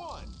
one,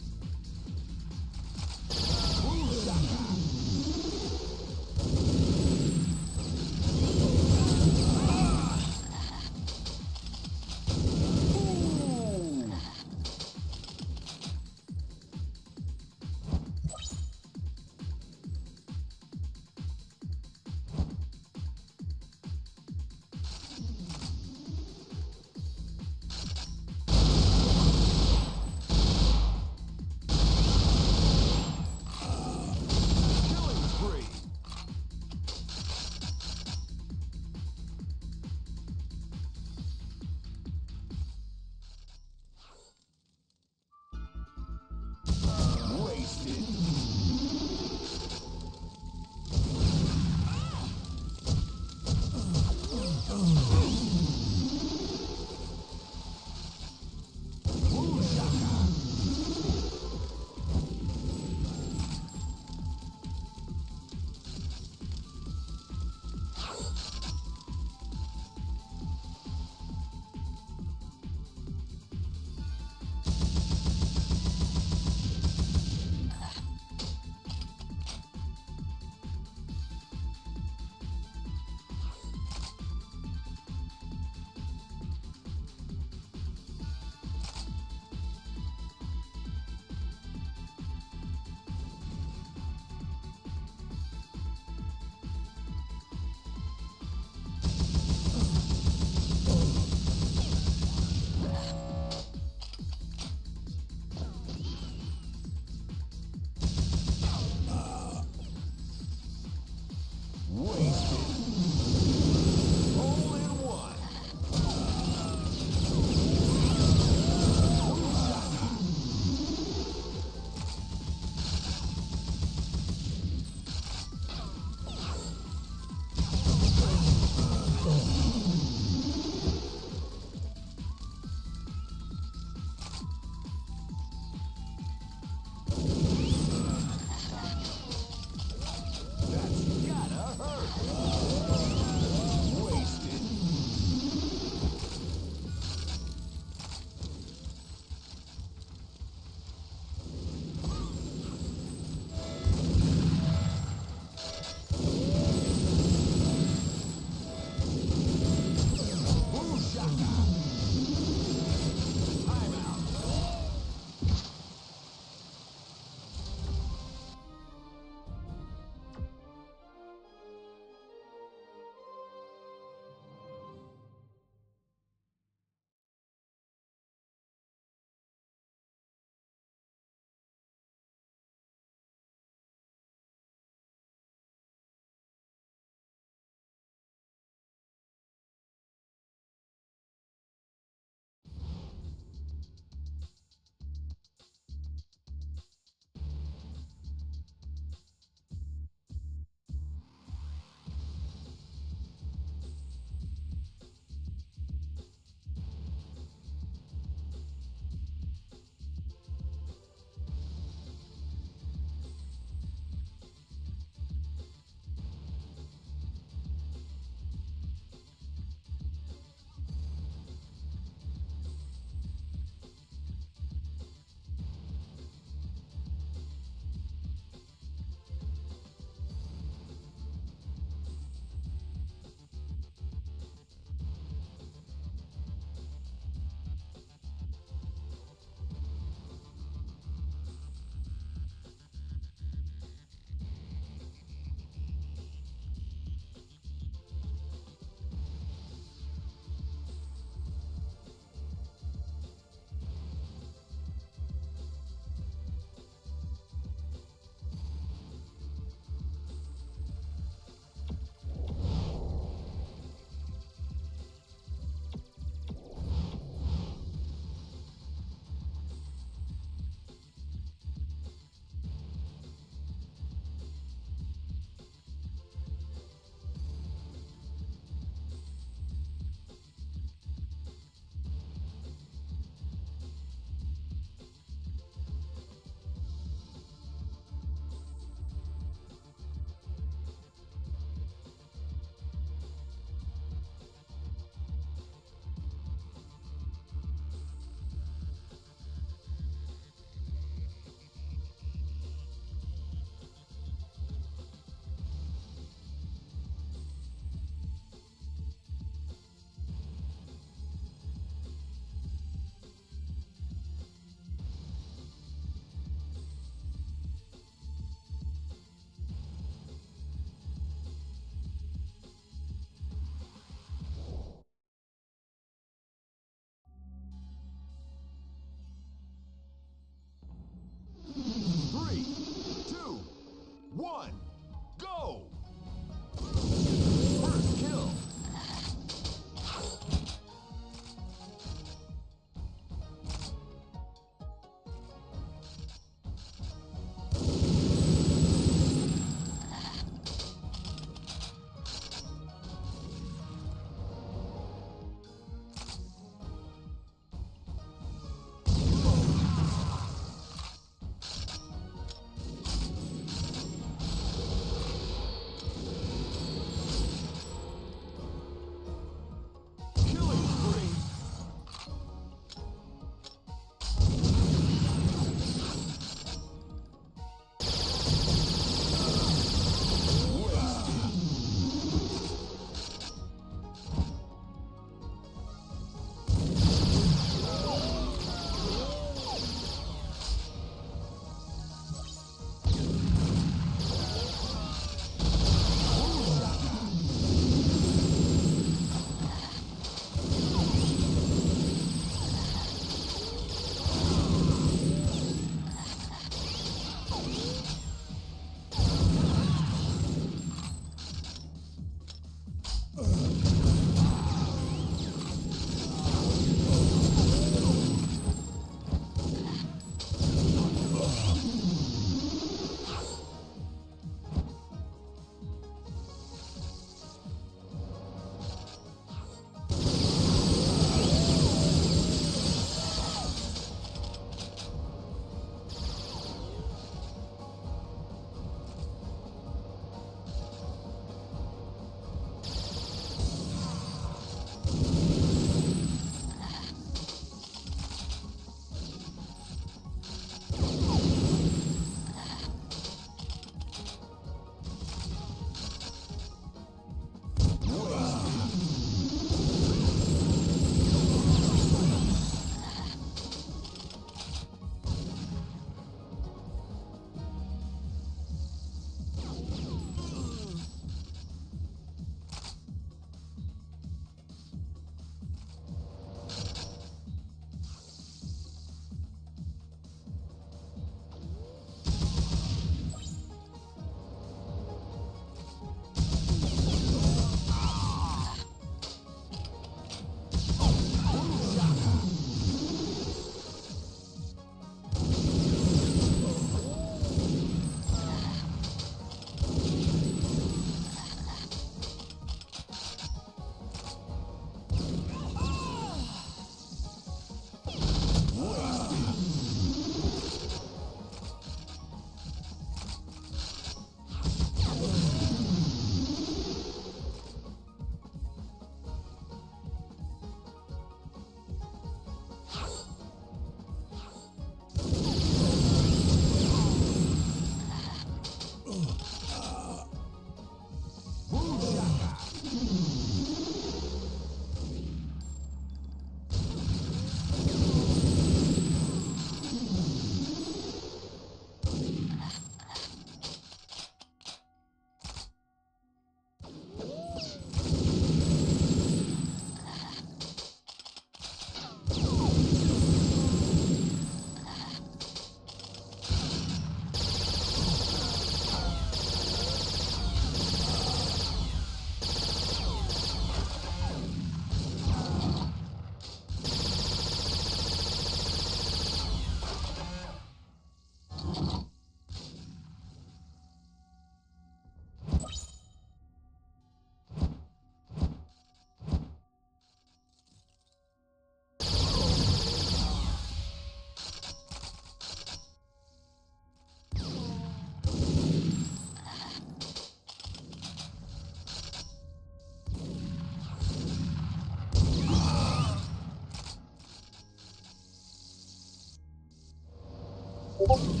That's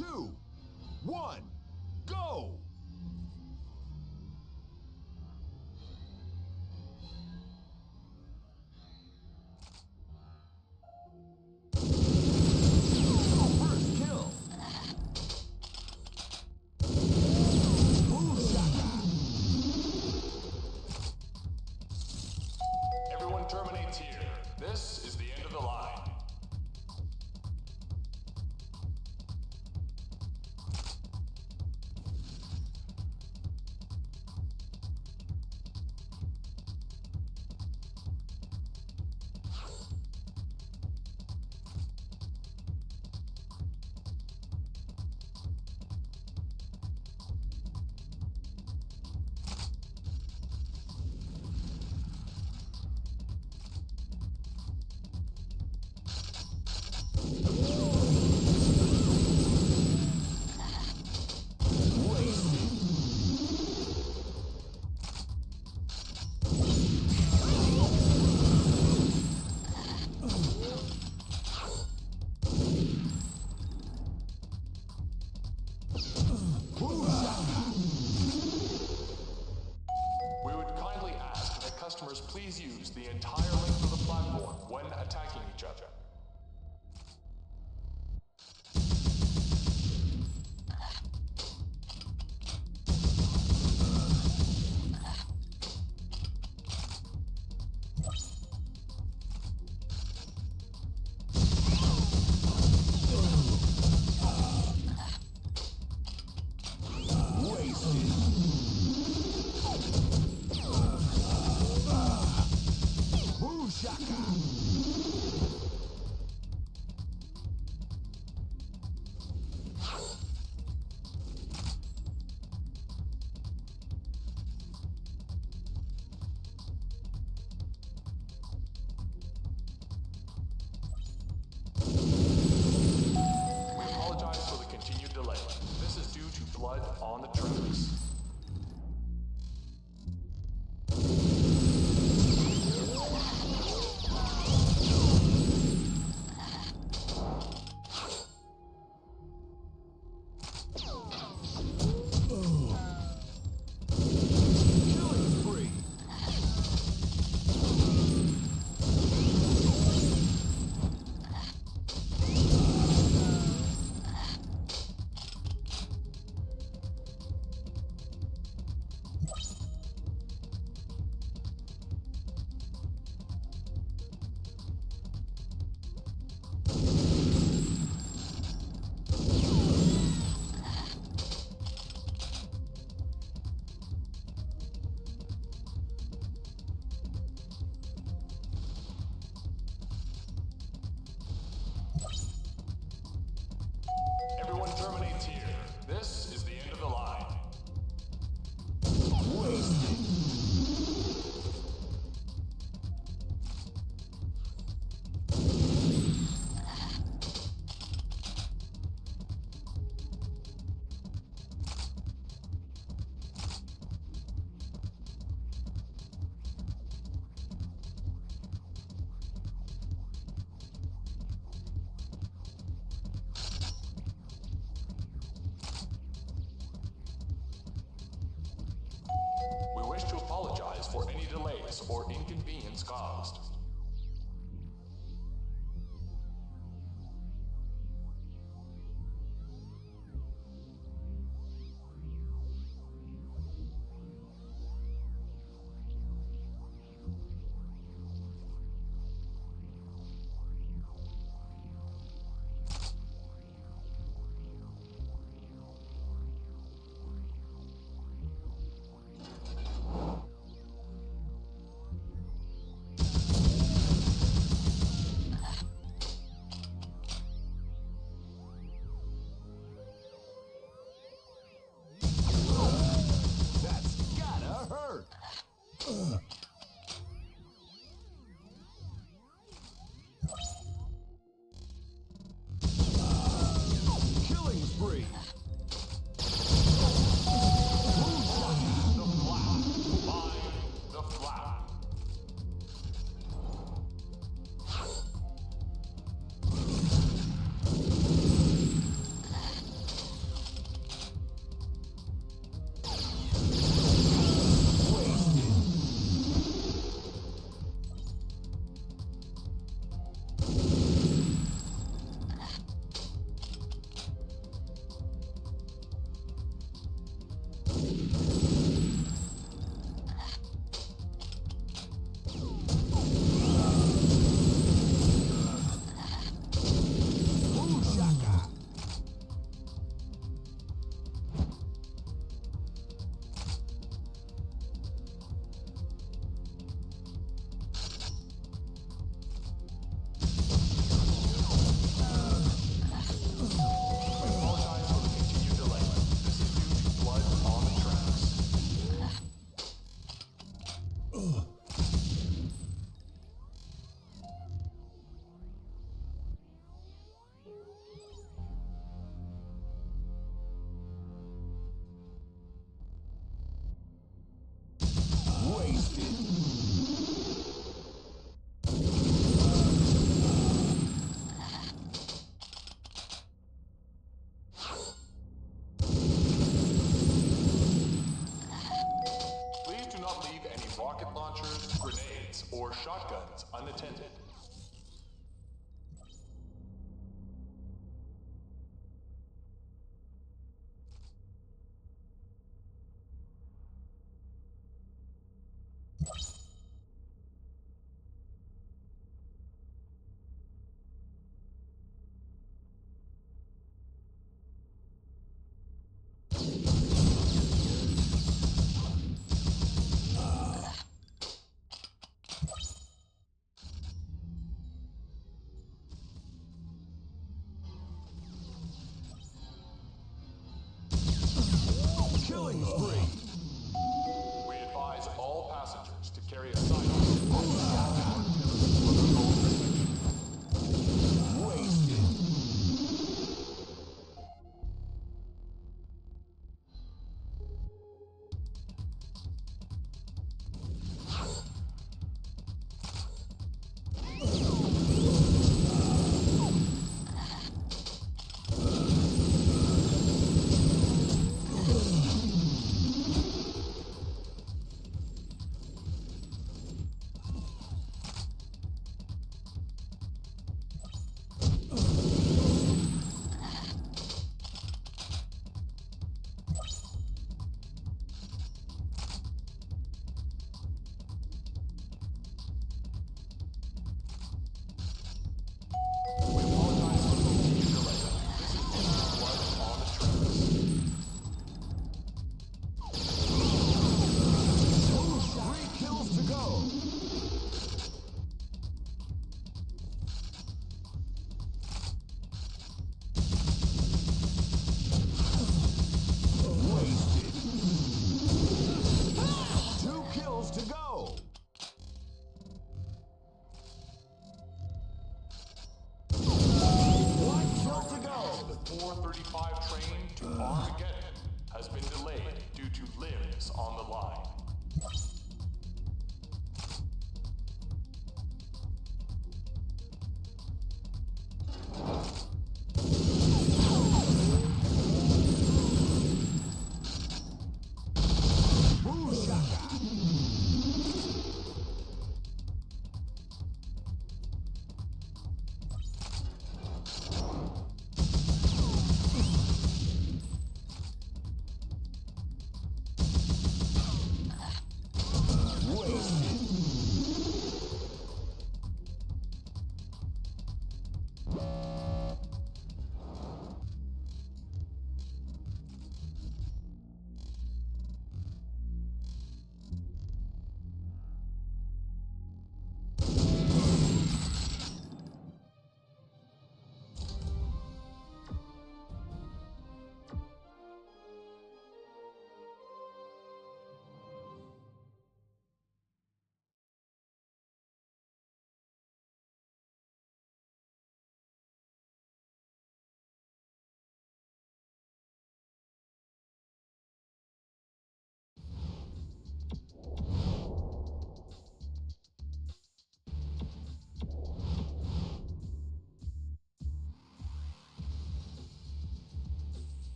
two, one, or inconvenience caused.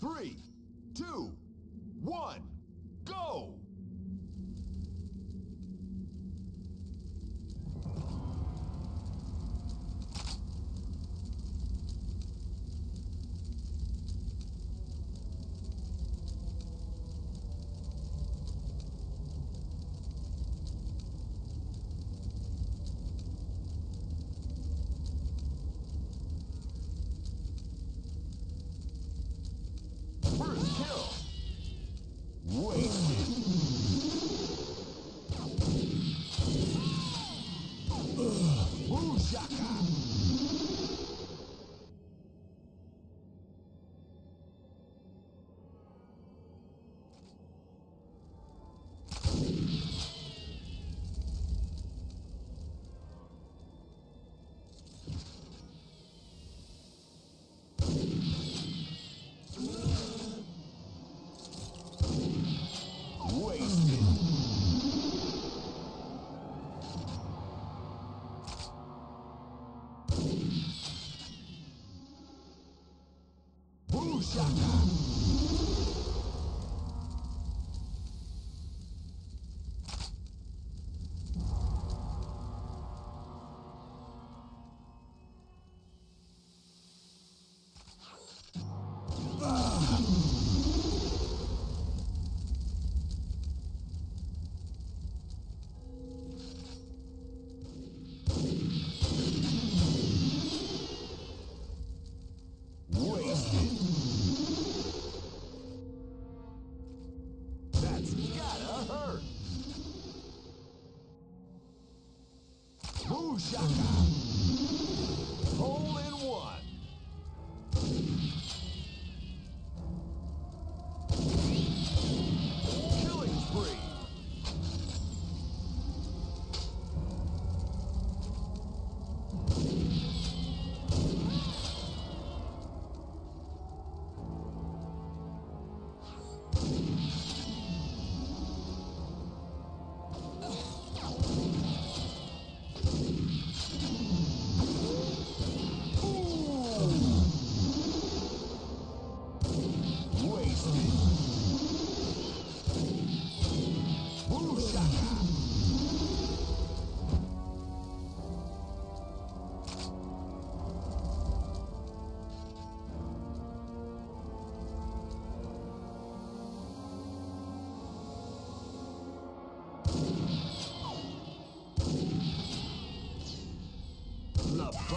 Three, two, one, Wait. Kill. The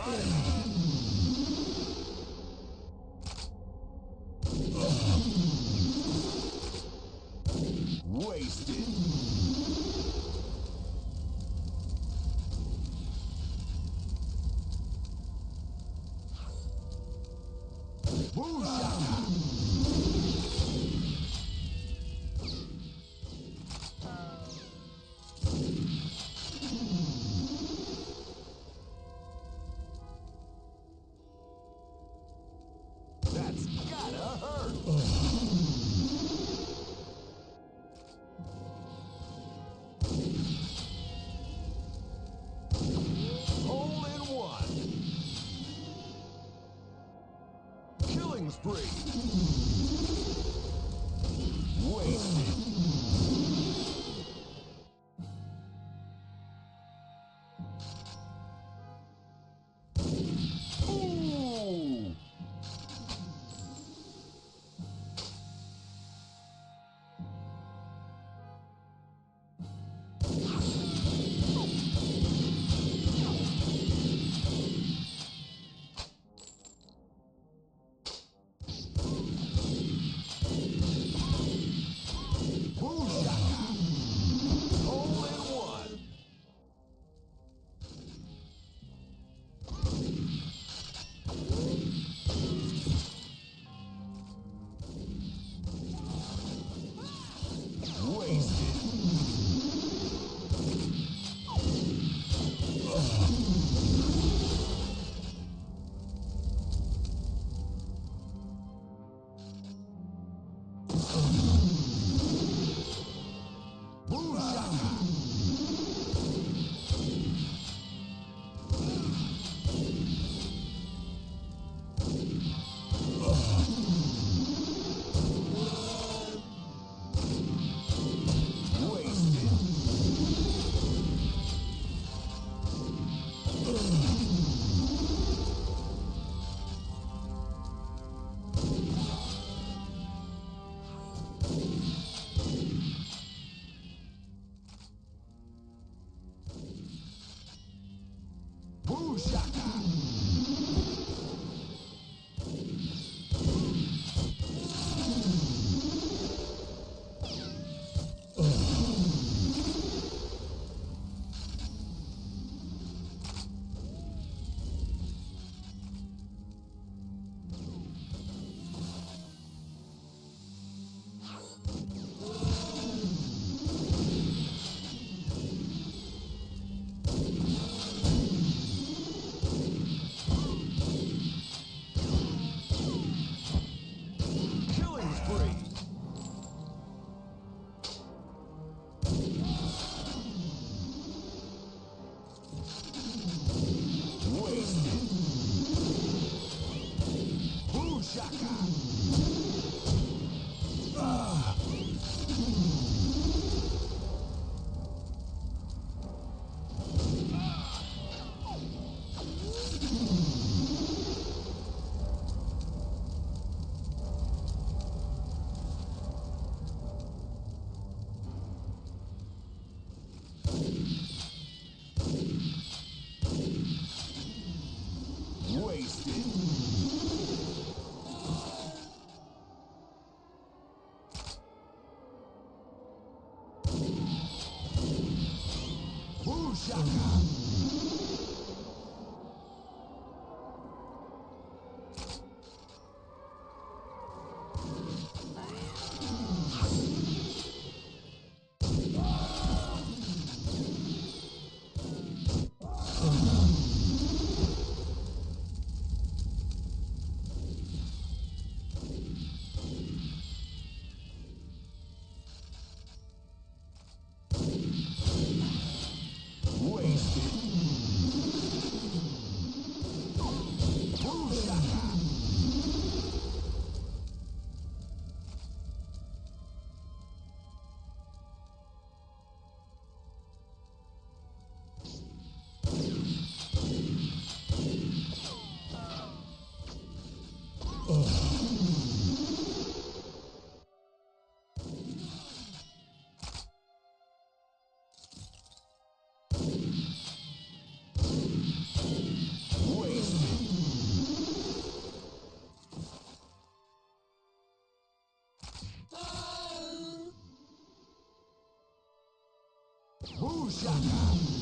不想啊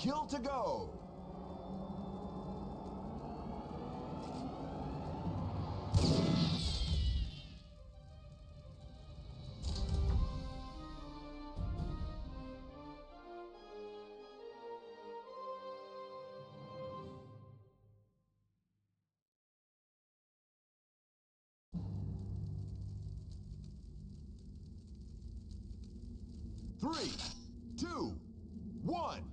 kill to go. Three, two, one.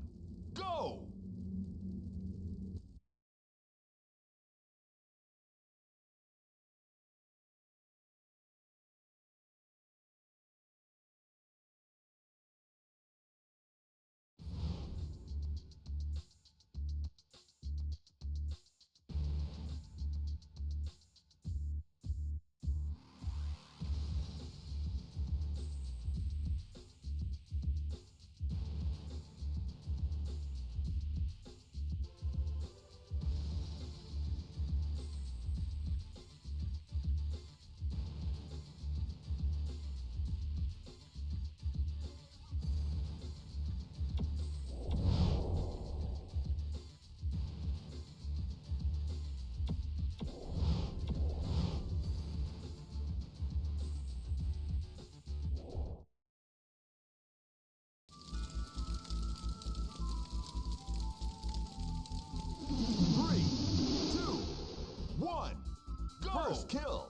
First kill.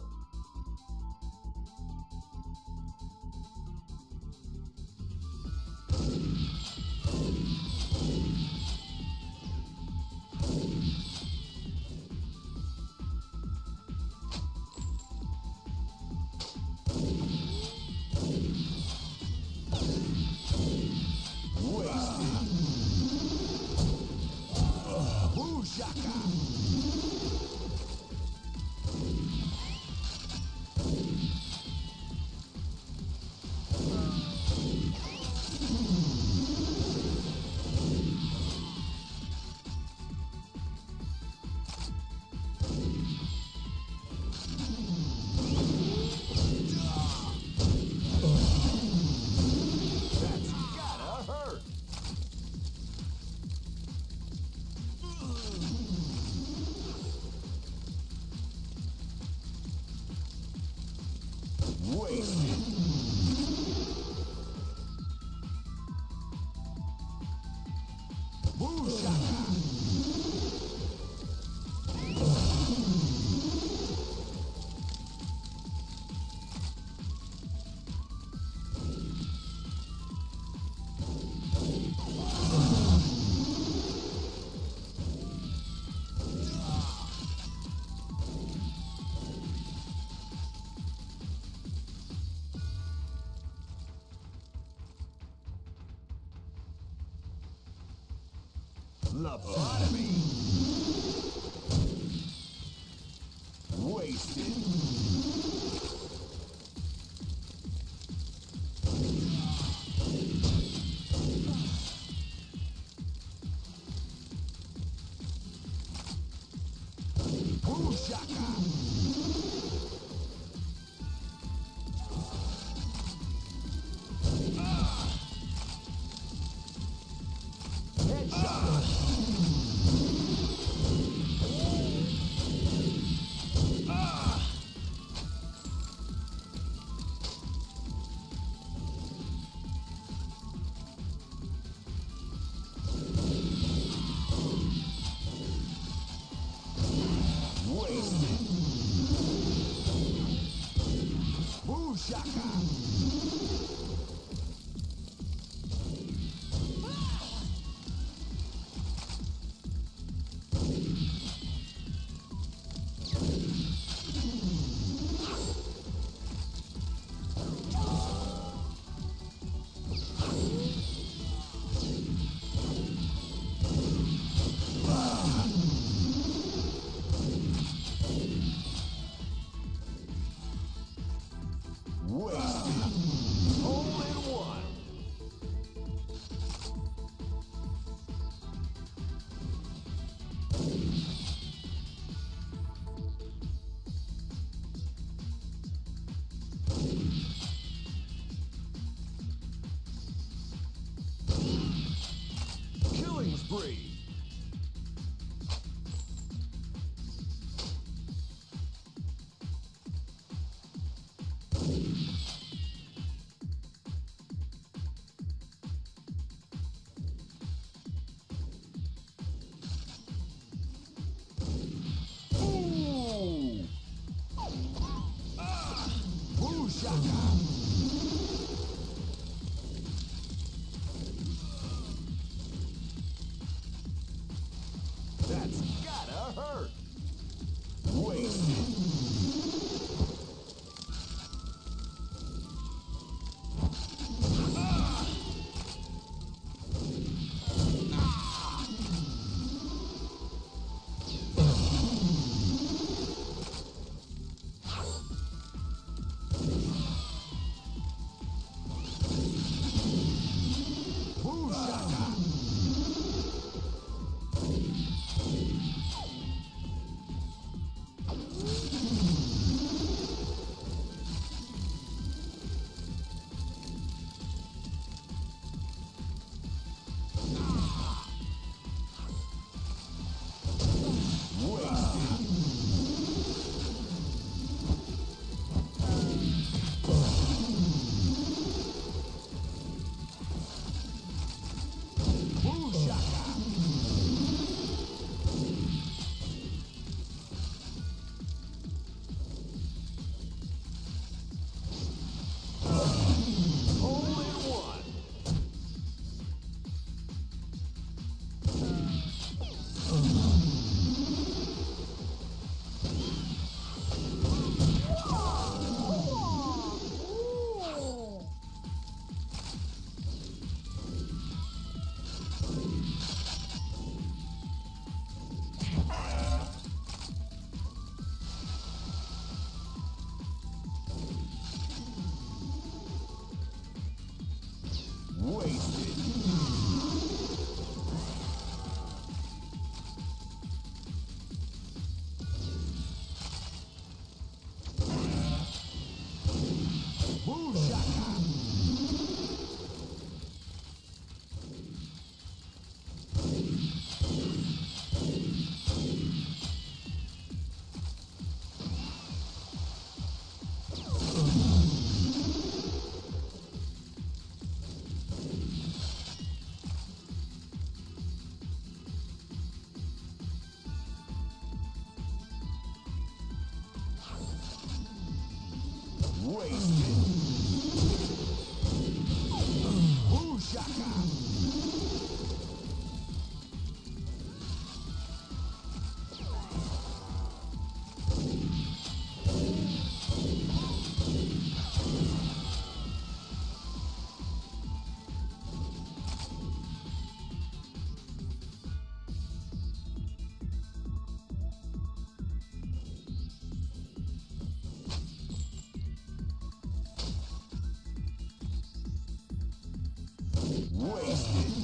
lobotomy. Wasted.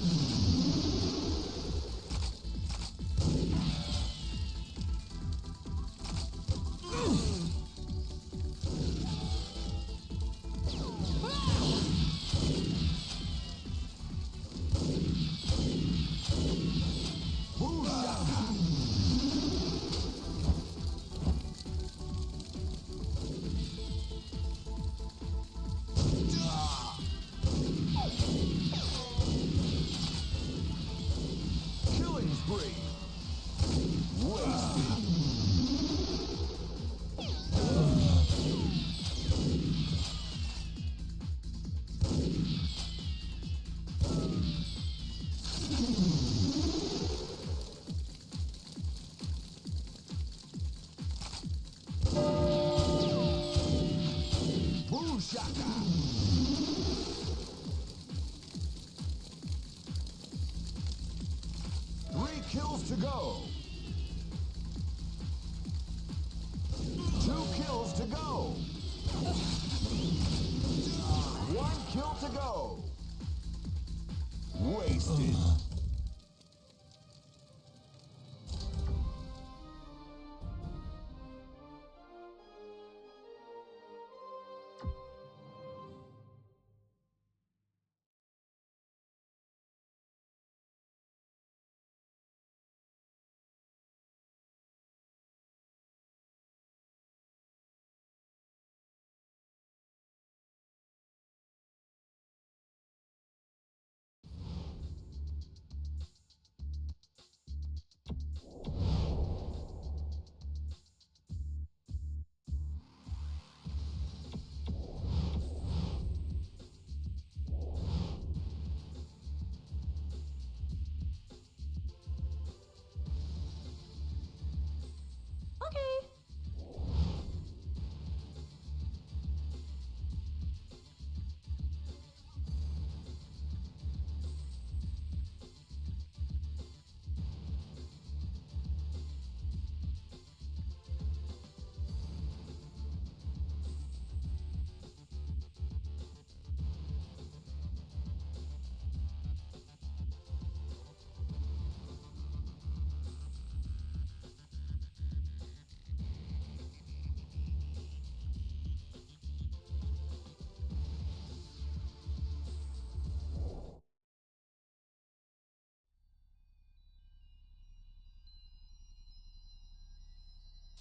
Go. Wasted. Okay.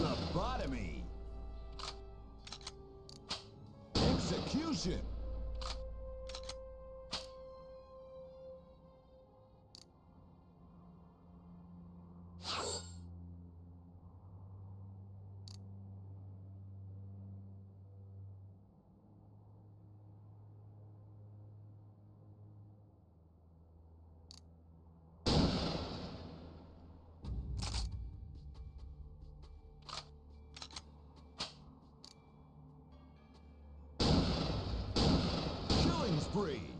Lobotomy. Execution. Spree.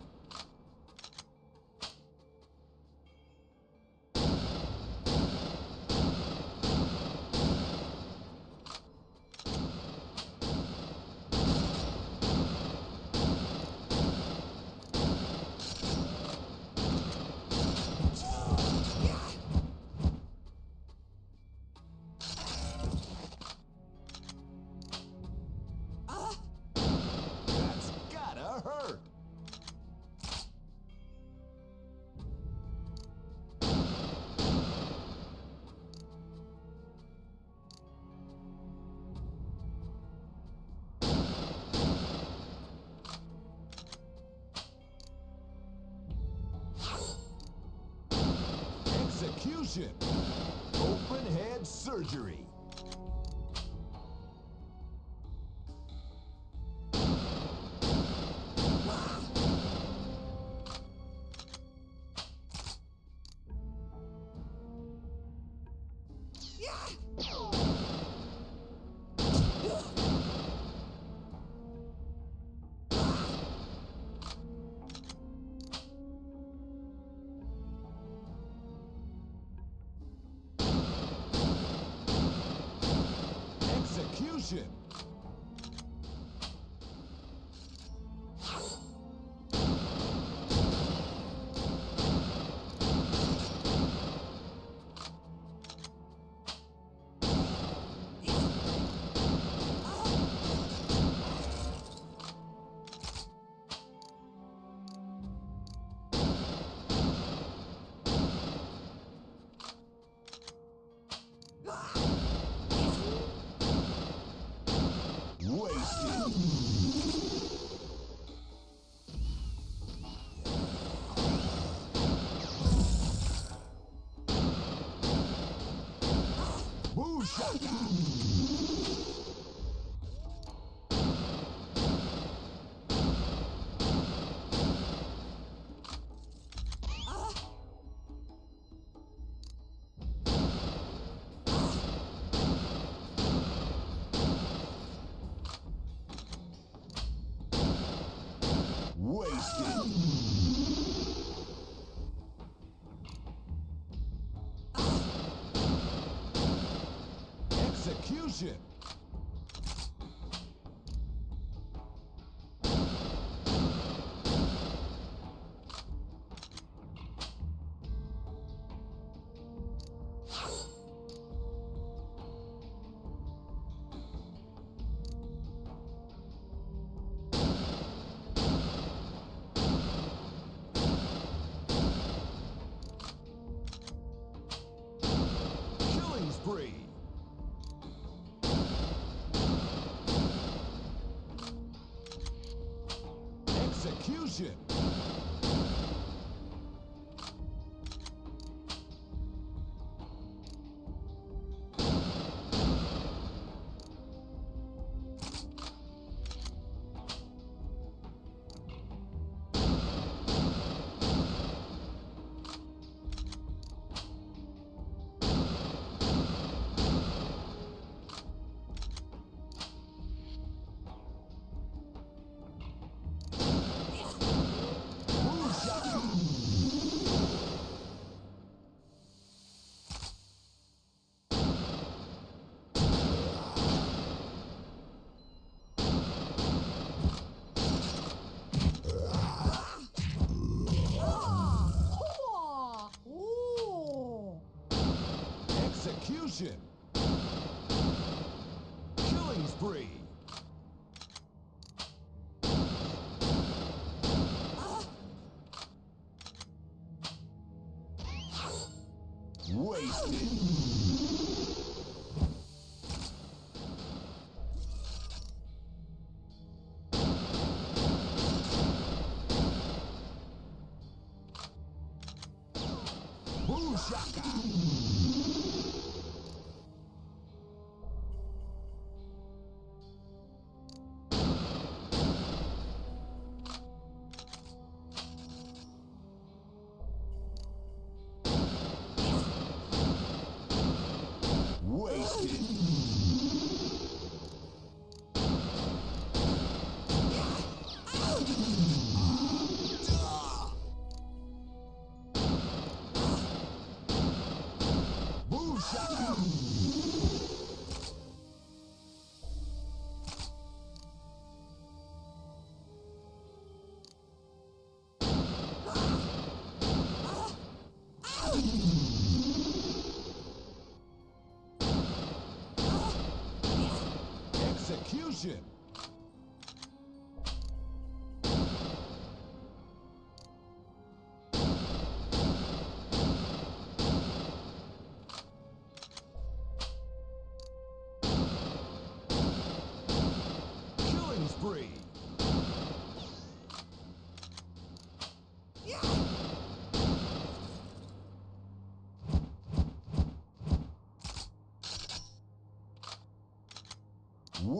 Open head surgery. Execution. Wasted. Boo shaka. Wasted. Execution. Execution. Wasted.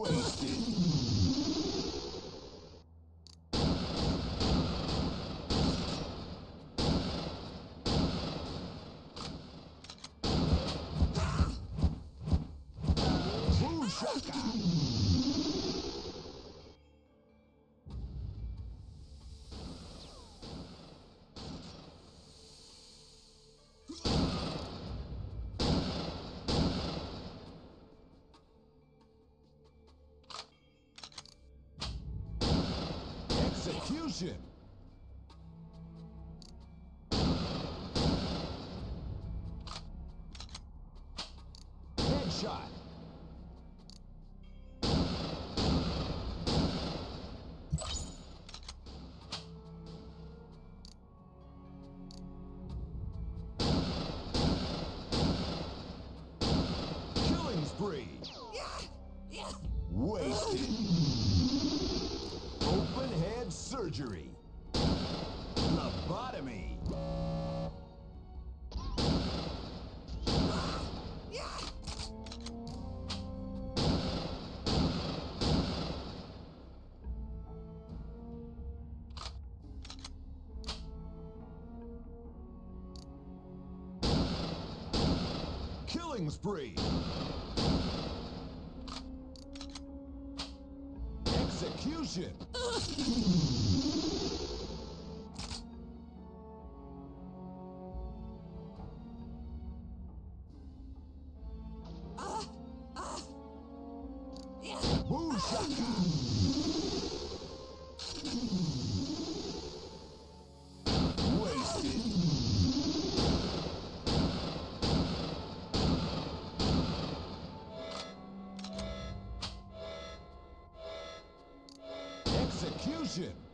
Wasted. Execution. Headshot. Killing spree. Execution. Ah, ah. Boo Execution.